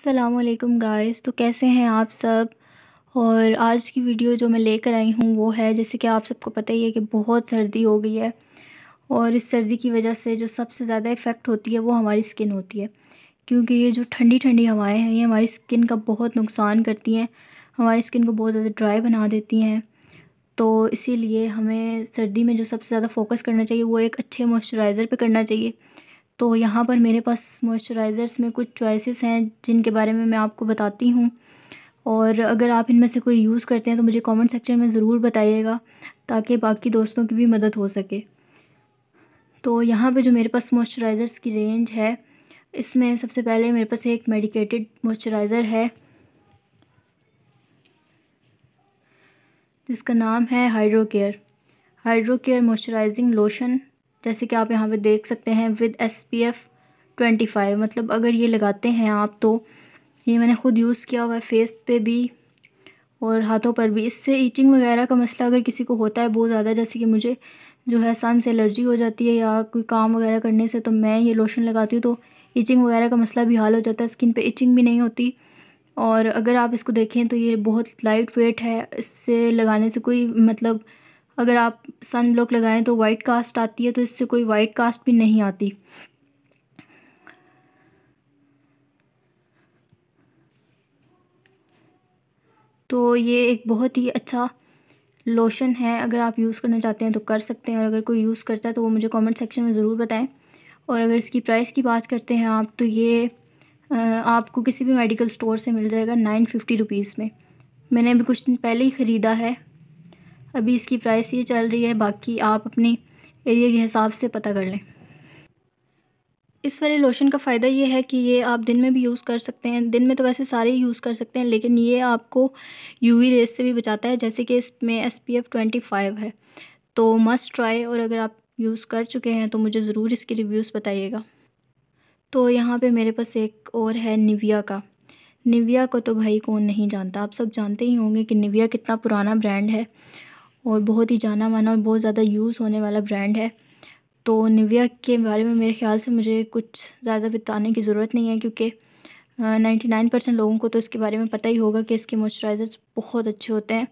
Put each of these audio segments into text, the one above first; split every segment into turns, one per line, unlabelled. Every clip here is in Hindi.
असलकुम गाइस तो कैसे हैं आप सब? और आज की वीडियो जो मैं लेकर आई हूँ, वो है, जैसे कि आप सबको पता ही है कि बहुत सर्दी हो गई है। और इस सर्दी की वजह से जो सबसे ज़्यादा इफ़ेक्ट होती है, वो हमारी स्किन होती है। क्योंकि ये जो ठंडी ठंडी हवाएँ हैं, ये हमारी स्किन का बहुत नुकसान करती हैं। हमारी स्किन को बहुत ज़्यादा ड्राई बना देती हैं। तो इसीलिए हमें सर्दी में जो सबसे ज़्यादा फोकस करना चाहिए, वो एक अच्छे मॉइस्चराइज़र पर करना चाहिए। तो यहाँ पर मेरे पास मॉइस्चराइज़र्स में कुछ चॉइसेस हैं, जिनके बारे में मैं आपको बताती हूँ। और अगर आप इनमें से कोई यूज़ करते हैं तो मुझे कमेंट सेक्शन में ज़रूर बताइएगा, ताकि बाकी दोस्तों की भी मदद हो सके। तो यहाँ पे जो मेरे पास मॉइस्चराइज़र्स की रेंज है, इसमें सबसे पहले मेरे पास एक मेडिकेटेड मॉइस्चराइज़र है, जिसका नाम है hydro care hydro care moisturising lotion जैसे कि आप यहाँ पे देख सकते हैं with S P F twenty five मतलब अगर ये लगाते हैं आप तो ये मैंने ख़ुद यूज़ किया हुआ है फेस पे भी और हाथों पर भी। इससे ईचिंग वगैरह का मसला अगर किसी को होता है बहुत ज़्यादा, जैसे कि मुझे जो है सन से एलर्जी हो जाती है या कोई काम वगैरह करने से तो मैं ये लोशन लगाती हूँ तो ईचिंग वगैरह का मसला भी हल हो जाता है। स्किन पे इचिंग भी नहीं होती और अगर आप इसको देखें तो ये बहुत लाइट वेट है। इससे लगाने से कोई मतलब अगर आप सन ब्लॉक लगाएँ तो वाइट कास्ट आती है तो इससे कोई वाइट कास्ट भी नहीं आती। तो ये एक बहुत ही अच्छा लोशन है, अगर आप यूज़ करना चाहते हैं तो कर सकते हैं, और अगर कोई यूज़ करता है तो वो मुझे कमेंट सेक्शन में ज़रूर बताएँ। और अगर इसकी प्राइस की बात करते हैं आप तो ये आपको किसी भी मेडिकल स्टोर से मिल जाएगा नाइन फिफ्टी रुपीज़ में। मैंने अभी कुछ दिन पहले ही ख़रीदा है। अभी इसकी प्राइस ये चल रही है, बाकी आप अपनी एरिया के हिसाब से पता कर लें। इस वाले लोशन का फ़ायदा ये है कि ये आप दिन में भी यूज़ कर सकते हैं। दिन में तो वैसे सारे यूज़ कर सकते हैं, लेकिन ये आपको यूवी रेस से भी बचाता है, जैसे कि इसमें S P F twenty five है। तो मस्ट ट्राई और अगर आप यूज़ कर चुके हैं तो मुझे ज़रूर इसके रिव्यूज़ बताइएगा। तो यहाँ पे मेरे पास एक और है निविया का। निविया को तो भाई कौन नहीं जानता। आप सब जानते ही होंगे कि निविया कितना पुराना ब्रांड है। और बहुत ही जाना माना और बहुत ज़्यादा यूज़ होने वाला ब्रांड है। तो निविया के बारे में मेरे ख़्याल से मुझे कुछ ज़्यादा बताने की ज़रूरत नहीं है क्योंकि नाइन्टी नाइन परसेंट लोगों को तो इसके बारे में पता ही होगा कि इसके मॉइस्चराइज़र्स बहुत अच्छे होते हैं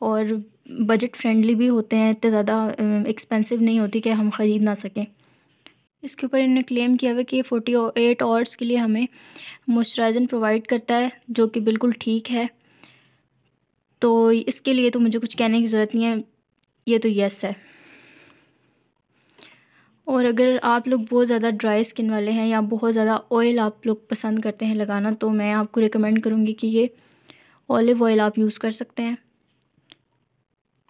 और बजट फ्रेंडली भी होते हैं, इतने ज़्यादा एक्सपेंसिव नहीं होती कि हम ख़रीद ना सकें। इसके ऊपर इन्होंने क्लेम किया हुआ कि फोर्टी एट आवर्स के लिए हमें मॉइस्चराइज़र प्रोवाइड करता है, जो कि बिल्कुल ठीक है। तो इसके लिए तो मुझे कुछ कहने की ज़रूरत नहीं है। ये तो यस है। और अगर आप लोग बहुत ज़्यादा ड्राई स्किन वाले हैं या बहुत ज़्यादा ऑयल आप लोग पसंद करते हैं लगाना तो मैं आपको रिकमेंड करूँगी कि ये ऑलिव ऑयल आप यूज़ कर सकते हैं।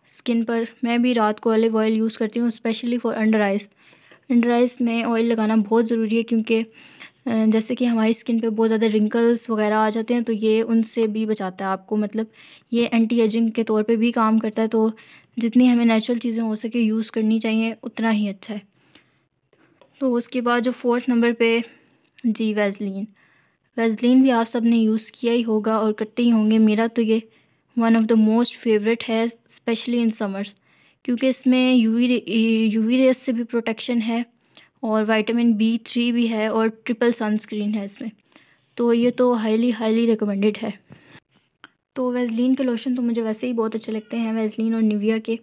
स्किन पर मैं भी रात को ऑलिव ऑयल यूज़ करती हूँ specially for under eyes under eyes में ऑयल लगाना बहुत ज़रूरी है क्योंकि जैसे कि हमारी स्किन पे बहुत ज़्यादा रिंकल्स वगैरह आ जाते हैं तो ये उनसे भी बचाता है आपको। मतलब ये एंटी एजिंग के तौर पे भी काम करता है तो जितनी हमें नेचुरल चीज़ें हो सके यूज़ करनी चाहिए, उतना ही अच्छा है। तो उसके बाद जो फोर्थ नंबर पे, जी वैज़लिन वैज़लिन भी आप सबने यूज़ किया ही होगा और करते ही होंगे। मेरा तो ये one of the most favourite है स्पेशली इन समर्स क्योंकि इसमें यूवी यूवी रेस से भी प्रोटेक्शन है। और विटामिन बी थ्री भी है और ट्रिपल सनस्क्रीन है इसमें। तो ये तो हाईली हाईली रिकमेंडेड है। तो वेज़लिन के लोशन तो मुझे वैसे ही बहुत अच्छे लगते हैं वेज़लिन और निविया के।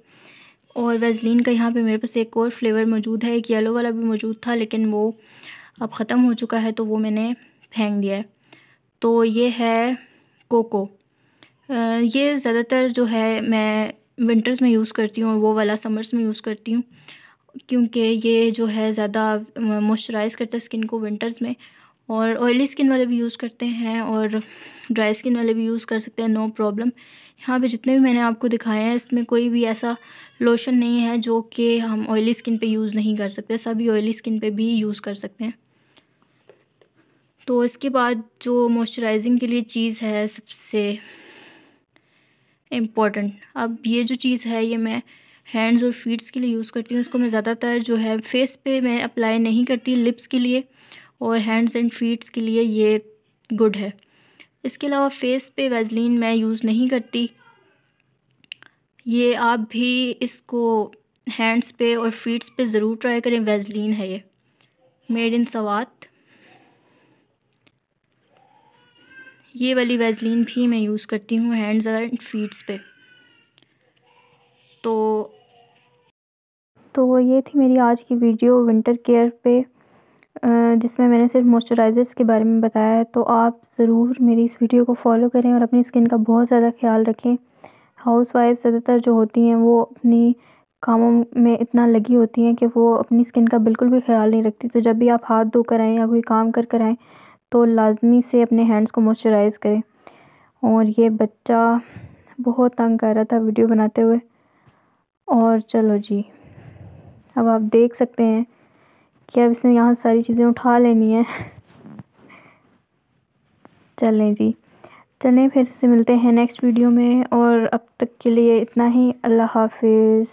और वेज़लिन का यहाँ पे मेरे पास एक और फ्लेवर मौजूद है, एक येलो वाला भी मौजूद था, लेकिन वो अब ख़त्म हो चुका है तो वो मैंने फेंक दिया है। तो ये है कोको ये ज़्यादातर जो है मैं विंटर्स में यूज़ करती हूँ और वो वाला समर्स में यूज़ करती हूँ। क्योंकि ये जो है ज़्यादा मॉइस्चराइज़ करता है स्किन को विंटर्स में और ऑयली स्किन वाले भी यूज़ करते हैं और ड्राई स्किन वाले भी यूज़ कर सकते हैं नो प्रॉब्लम यहाँ पे जितने भी मैंने आपको दिखाए हैं, इसमें कोई भी ऐसा लोशन नहीं है जो कि हम ऑयली स्किन पे यूज़ नहीं कर सकते, सभी ऑयली स्किन पे भी यूज़ कर सकते हैं। तो इसके बाद जो मॉइस्चराइजिंग के लिए चीज़ है सबसे इंपॉर्टेंट अब ये जो चीज़ है, ये मैं हैंड्स और फीट्स के लिए यूज़ करती हूँ। इसको मैं ज़्यादातर जो है फेस पे मैं अप्लाई नहीं करती लिप्स के लिए और हैंड्स एंड फीट्स के लिए ये गुड है। इसके अलावा फेस पे वेजलिन मैं यूज़ नहीं करती। ये आप भी इसको हैंड्स पे और फीट्स पे ज़रूर ट्राई करें, वेजलिन है ये। मेड इन सवात। ये वाली वैजलिन भी मैं यूज़ करती हूँ हैंड्स एंड फीट्स पे। तो तो ये थी मेरी आज की वीडियो विंटर केयर पे। जिसमें मैंने सिर्फ़ मॉइस्चराइज़र्स के बारे में बताया है। तो आप ज़रूर मेरी इस वीडियो को फॉलो करें और अपनी स्किन का बहुत ज़्यादा ख्याल रखें। हाउस वाइफ ज़्यादातर जो होती हैं, वो अपनी कामों में इतना लगी होती हैं कि वो अपनी स्किन का बिल्कुल भी ख्याल नहीं रखती। तो जब भी आप हाथ धो कर आएँ या कोई काम कर कर आएँ तो लाजमी से अपने हैंड्स को मॉइस्चराइज़ करें। और ये बच्चा बहुत तंग कर रहा था वीडियो बनाते हुए। और चलो जी, अब आप देख सकते हैं कि अब इसने यहाँ सारी चीज़ें उठा लेनी है। चलें जी, चलें फिर से मिलते हैं नेक्स्ट वीडियो में और अब तक के लिए इतना ही, अल्लाह हाफिज़।